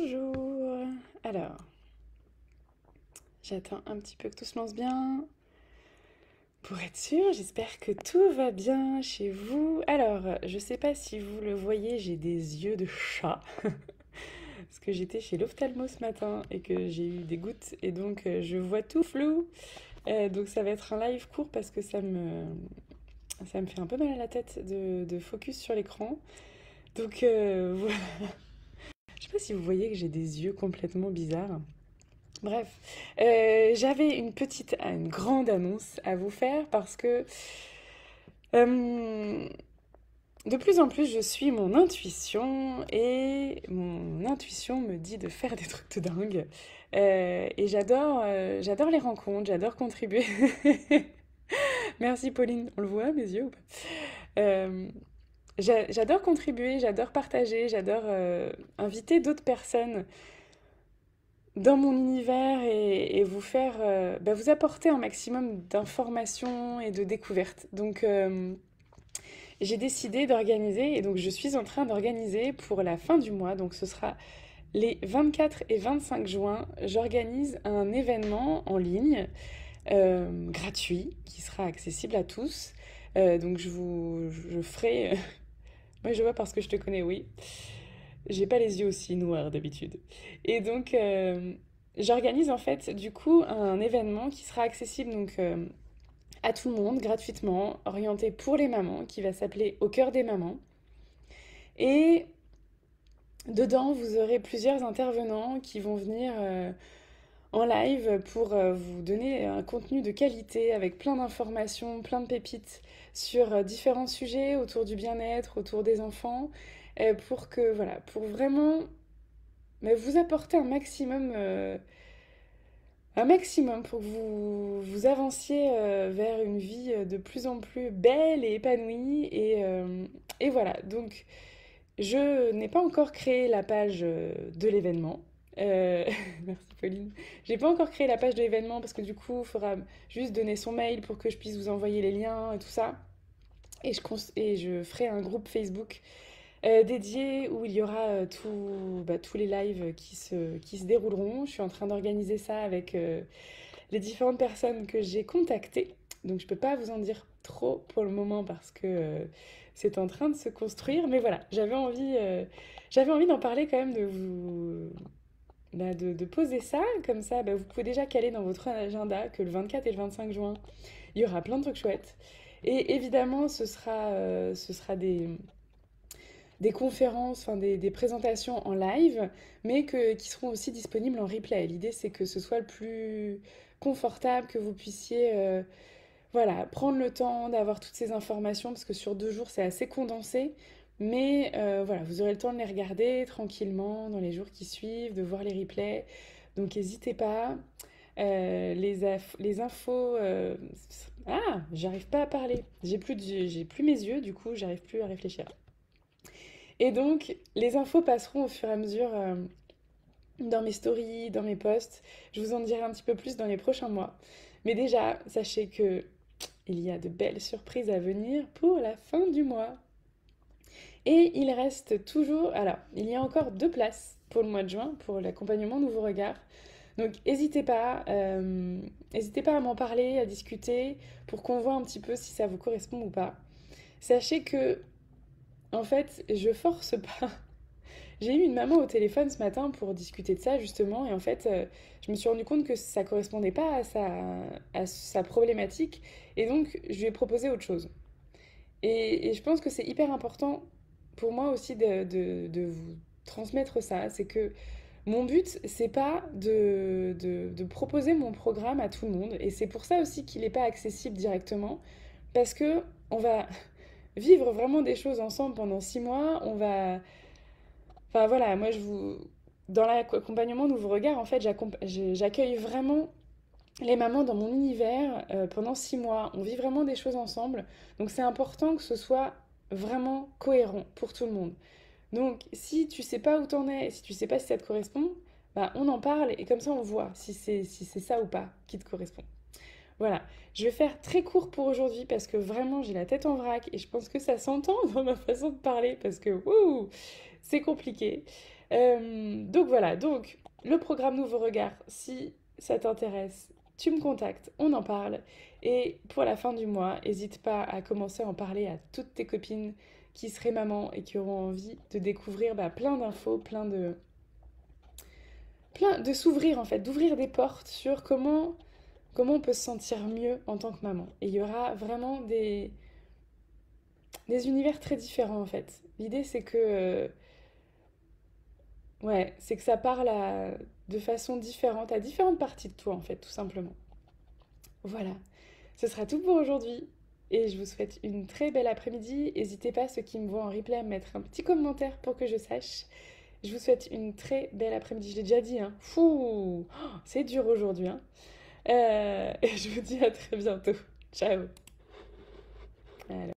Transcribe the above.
Bonjour. Alors, j'attends un petit peu que tout se lance bien. Pour être sûr, j'espère que tout va bien chez vous. Alors, je sais pas si vous le voyez, j'ai des yeux de chat. Parce que j'étais chez l'ophtalmo ce matin et que j'ai eu des gouttes et donc euh, je vois tout flou. Euh, donc ça va être un live court parce que ça me, fait un peu mal à la tête de, de focus sur l'écran. Donc euh, voilà. Sais pas si vous voyez que j'ai des yeux complètement bizarres. Bref, euh, j'avais une petite, une grande annonce à vous faire parce que euh, de plus en plus je suis mon intuition et mon intuition me dit de faire des trucs de dingue. Euh, et j'adore, j'adore les rencontres, j'adore contribuer. Merci Pauline, on le voit mes yeux ou pas? J'a- j'adore contribuer, j'adore partager, j'adore euh, inviter d'autres personnes dans mon univers et, vous faire, euh, bah, vous apporter un maximum d'informations et de découvertes. Donc, euh, j'ai décidé d'organiser, et donc je suis en train d'organiser pour la fin du mois, donc ce sera les 24 et 25 juin, j'organise un événement en ligne gratuit qui sera accessible à tous. Donc je vous, je ferai, moi je vois parce que je te connais, oui. J'ai pas les yeux aussi noirs d'habitude. Et donc, euh, j'organise en fait du coup un événement qui sera accessible donc euh, à tout le monde gratuitement, orienté pour les mamans, qui va s'appeler Au cœur des mamans. Et dedans, vous aurez plusieurs intervenants qui vont venir euh, en live pour euh, vous donner un contenu de qualité avec plein d'informations, plein de pépites sur euh, différents sujets autour du bien-être, autour des enfants, euh, pour que voilà, pour vraiment mais vous apporter un maximum, un maximum pour que vous, vous avanciez vers une vie de plus en plus belle et épanouie. Et, voilà, donc je n'ai pas encore créé la page de l'événement. Euh, merci Pauline. J'ai pas encore créé la page de l'événement parce que du coup, il faudra juste donner son mail pour que je puisse vous envoyer les liens et tout ça. Et je, et je ferai un groupe Facebook euh, dédié où il y aura euh, tout- bah, tous les lives qui se, qui se dérouleront. Je suis en train d'organiser ça avec les différentes personnes que j'ai contactées. Donc je peux pas vous en dire trop pour le moment parce que c'est en train de se construire. Mais voilà, j'avais envie, j'avais envie d'en parler quand même, de vous, de, poser ça. Comme ça, bah, vous pouvez déjà caler dans votre agenda que le 24 et le 25 juin, il y aura plein de trucs chouettes. Et évidemment, ce sera, euh, ce sera des, des conférences, des, des présentations en live, mais que, qui seront aussi disponibles en replay. L'idée, c'est que ce soit le plus confortable, que vous puissiez euh, voilà, prendre le temps d'avoir toutes ces informations, parce que sur deux jours, c'est assez condensé. Mais euh, voilà, vous aurez le temps de les regarder tranquillement dans les jours qui suivent, de voir les replays. Donc n'hésitez pas. Euh, les, infos. euh, Ah, j'arrive pas à parler. J'ai plus plus mes yeux, du coup, j'arrive plus à réfléchir. Et donc, les infos passeront au fur et à mesure dans mes stories, dans mes posts. Je vous en dirai un petit peu plus dans les prochains mois. Mais déjà, sachez que il y a de belles surprises à venir pour la fin du mois. Et il reste toujours... Alors, il y a encore deux places pour le mois de juin, pour l'accompagnement Nouveau Regard. Donc, n'hésitez pas, euh, pas à m'en parler, à discuter, pour qu'on voit un petit peu si ça vous correspond ou pas. Sachez que, en fait, je force pas. J'ai eu une maman au téléphone ce matin pour discuter de ça, justement, et en fait, euh, je me suis rendu compte que ça correspondait pas à sa problématique, et donc je lui ai proposé autre chose. Et, je pense que c'est hyper important pour moi aussi de, vous transmettre ça. C'est que mon but, c'est pas de, proposer mon programme à tout le monde. Et c'est pour ça aussi qu'il n'est pas accessible directement. Parce que on va vivre vraiment des choses ensemble pendant six mois. On va. Enfin voilà, moi je vous. Dans l'accompagnement Nouveau Regard, en fait, j'accueille vraiment les mamans dans mon univers euh, pendant six mois. On vit vraiment des choses ensemble. Donc c'est important que ce soit vraiment cohérent pour tout le monde. Donc si tu sais pas où t'en es, si tu sais pas si ça te correspond, bah, on en parle et comme ça on voit si c'est si c'est ça ou pas qui te correspond. Voilà, je vais faire très court pour aujourd'hui parce que vraiment j'ai la tête en vrac et je pense que ça s'entend dans ma façon de parler parce que c'est compliqué. Euh, donc voilà, donc le programme Nouveau Regard, si ça t'intéresse, tu me contactes, on en parle. Et pour la fin du mois, n'hésite pas à commencer à en parler à toutes tes copines qui seraient mamans et qui auront envie de découvrir bah, plein d'infos, plein de... plein de s'ouvrir en fait, d'ouvrir des portes sur comment comment on peut se sentir mieux en tant que maman. Et il y aura vraiment des des univers très différents en fait. L'idée c'est que euh, ouais, c'est que ça parle à- de façon différente à différentes parties de toi en fait, tout simplement. Voilà. Ce sera tout pour aujourd'hui. Et je vous souhaite une très belle après-midi. N'hésitez pas, ceux qui me voient en replay, à me mettre un petit commentaire pour que je sache. Je vous souhaite une très belle après-midi. Je l'ai déjà dit, hein. Fou, Oh, c'est dur aujourd'hui, hein. Euh, et je vous dis à très bientôt. Ciao.